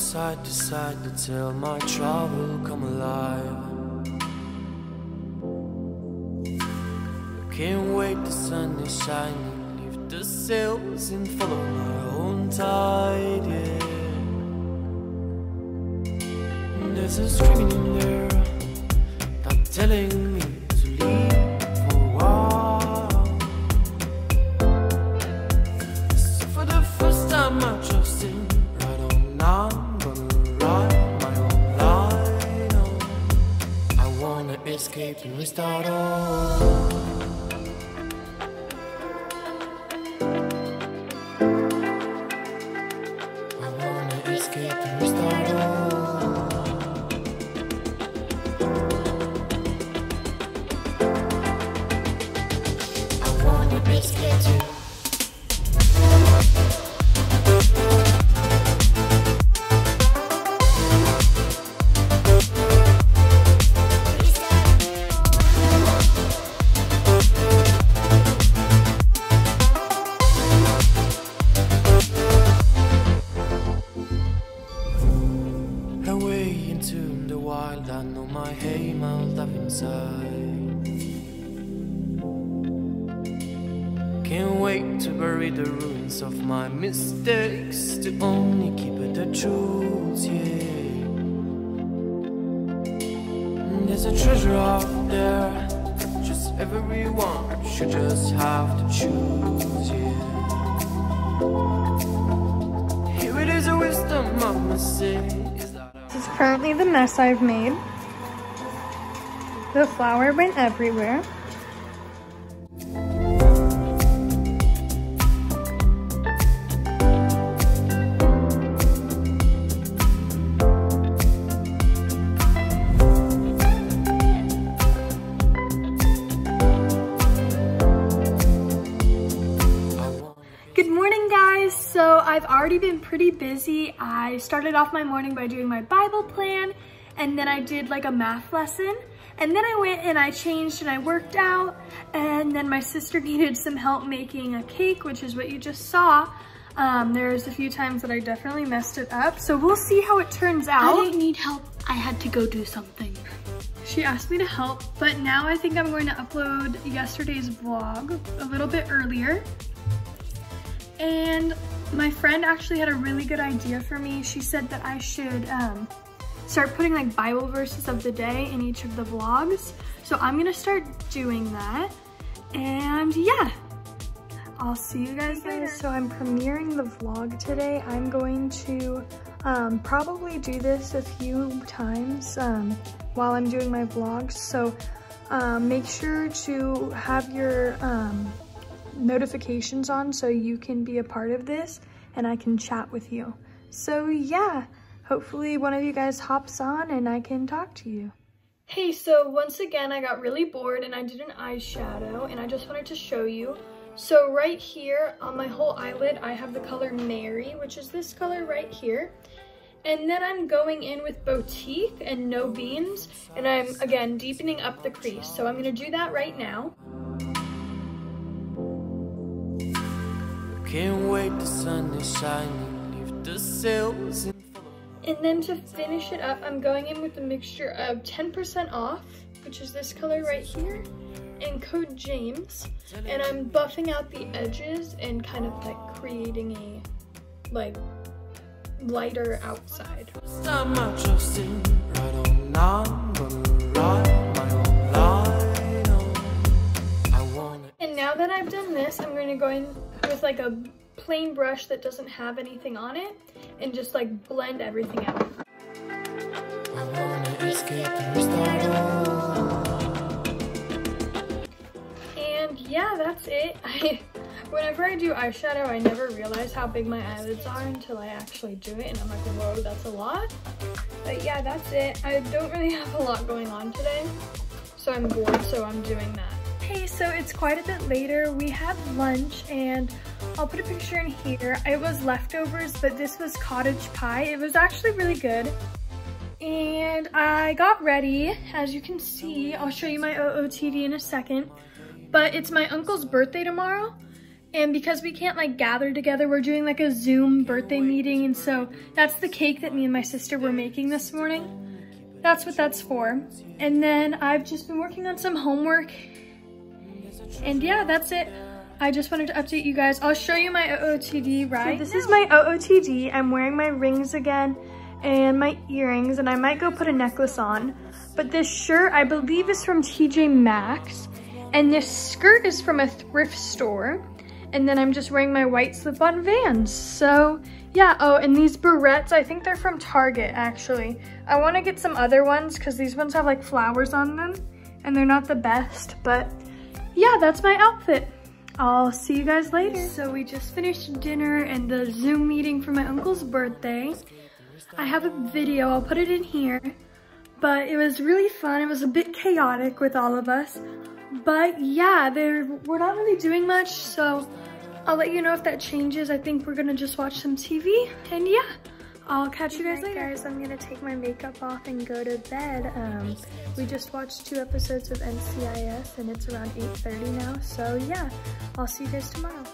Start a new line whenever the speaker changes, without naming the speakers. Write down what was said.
inside to side tell my trouble come alive. I Can't wait, the sun is shining. Leave the sails and follow my own tide, yeah. There's a screaming in there, not telling restart all. I wanna escape and restart all. Can't wait to bury the ruins of my mistakes, to only keep it the truth, yeah. There's a treasure out there, just everyone should just have to choose, yeah. Here it is a wisdom I say
This is currently the mess I've made. The flour went everywhere. I've already been pretty busy. I started off my morning by doing my Bible plan, and then I did like a math lesson. And then I went and I changed and I worked out. And then my sister needed some help making a cake, which is what you just saw. Um, there's a few times that I definitely messed it up. So we'll see how it turns out.
I didn't need help. I had to go do something.
She asked me to help, but now I think I'm going to upload yesterday's vlog a little bit earlier. And my friend actually had a really good idea for me. She said that I should um, start putting like Bible verses of the day in each of the vlogs. So I'm gonna start doing that. And yeah, I'll see you guys later. So I'm premiering the vlog today. I'm going to um, probably do this a few times um, while I'm doing my vlogs. So um, make sure to have your um, notifications on so you can be a part of this and I can chat with you. So yeah, hopefully one of you guys hops on and I can talk to you. Hey, so once again, I got really bored and I did an eyeshadow and I just wanted to show you. So right here on my whole eyelid, I have the color Mary, which is this color right here. And then I'm going in with Boutique and No Beans, and I'm, again, deepening up the crease. So I'm gonna do that right now.
Can't wait, the sun is shining. Leave the sails and.
And then to finish it up, I'm going in with a mixture of 10% off, which is this color right here, and code James. And I'm buffing out the edges and kind of like creating a like lighter outside.
First time I trust in right on now. I'm gonna ride my own line. I wanna
And now that I've done this, I'm going to go in with like a plain brush that doesn't have anything on it and just like blend everything out.
And
yeah, that's it. I, whenever I do eyeshadow, I never realize how big my eyelids are until I actually do it and I'm like, whoa, that's a lot. But yeah, that's it. I don't really have a lot going on today, so I'm bored, so I'm doing that. Hey, so it's quite a bit later. We had lunch and I'll put a picture in here. It was leftovers, but this was cottage pie. It was actually really good. And I got ready. As you can see, I'll show you my OOTD in a second. But it's my uncle's birthday tomorrow. And because we can't like gather together, we're doing like a Zoom birthday meeting. And so that's the cake that me and my sister were making this morning. That's what that's for. And then I've just been working on some homework. And yeah, that's it. I just wanted to update you guys. I'll show you my OOTD right So this now. is my OOTD. I'm wearing my rings again and my earrings and I might go put a necklace on. But this shirt I believe is from TJ Maxx and this skirt is from a thrift store. And then I'm just wearing my white slip-on Vans. So yeah, oh, and these barrettes, I think they're from Target actually. I wanna get some other ones because these ones have like flowers on them and they're not the best, but yeah, that's my outfit. I'll see you guys later. So we just finished dinner and the Zoom meeting for my uncle's birthday. I have a video, I'll put it in here, but it was really fun. It was a bit chaotic with all of us, but yeah, we're not really doing much, so I'll let you know if that changes. I think we're gonna just watch some TV, and yeah, I'll catch you guys later. guys, I'm gonna take my makeup off and go to bed. Um, we just watched two episodes of NCIS, and it's around 8.30 now, so yeah, I'll see you guys tomorrow.